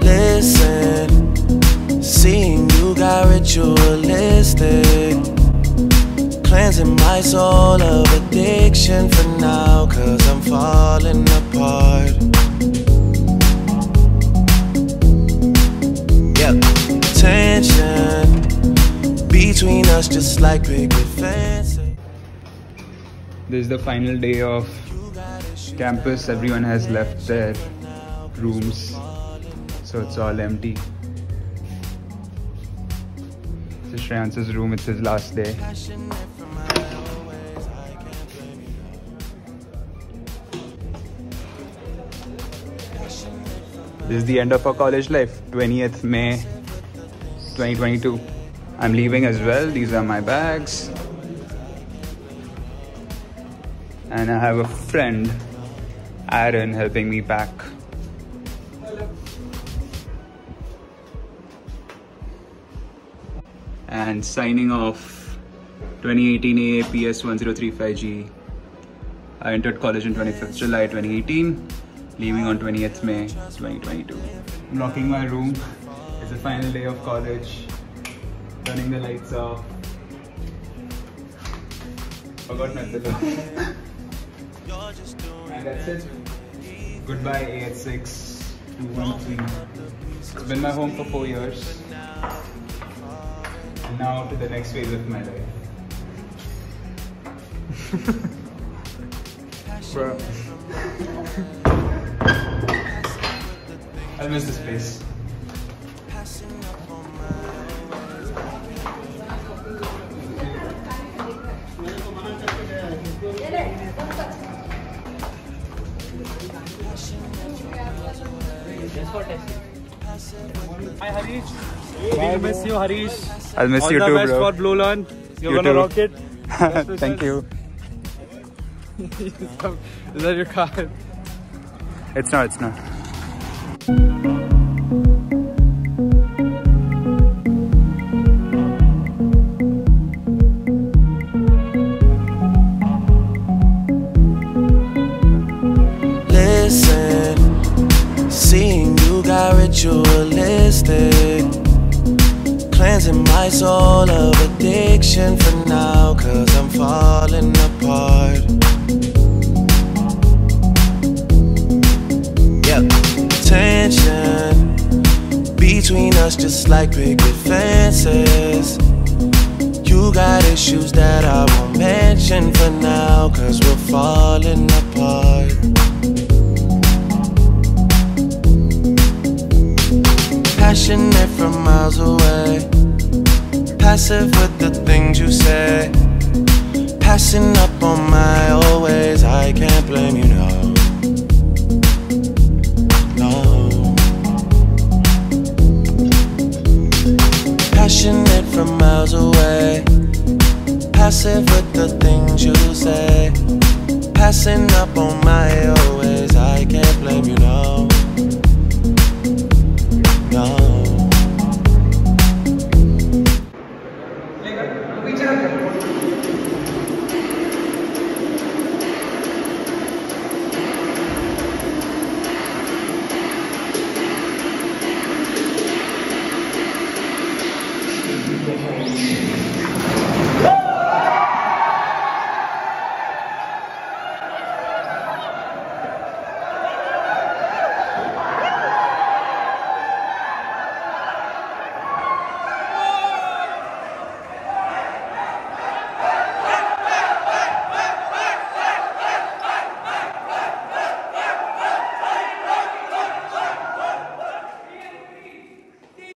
Listen, seeing you got ritualistic. Cleansing my soul of addiction for now, cause I'm falling apart. Yeah, tension between us just like picket fencing. This is the final day of campus. Everyone has left their rooms, so it's all empty. This is Shreyans's room. It's his last day. This is the end of our college life. 20th May 2022. I'm leaving as well. These are my bags. And I have a friend, Aaron, helping me pack. And signing off 2018 AAPS 1035G. I entered college on 25th July 2018, leaving on 20th May 2022. I'm locking my room. It's the final day of college. Turning the lights off. Forgot my pillow. and that's it. Goodbye AH6 213. It's been my home for four years. And now to the next phase of my life. Bro. I'll miss this place. Hi Harish. Will miss you Harish. I'll miss All you the too, best bro. for BlueLearn. You're You gonna rock it. Thank you. Is that your car? It's not, it's not. Cleansing my soul of addiction for now, cause I'm falling apart. Yeah, tension between us just like picket fences. You got issues that I won't mention for now, cause we're falling apart. Passionate from miles away, passive with the things you say. Passing up on my always, I can't blame you, no. No. Passionate from miles away. Passive with the things you say. Passing up on my always, I can't blame you, no.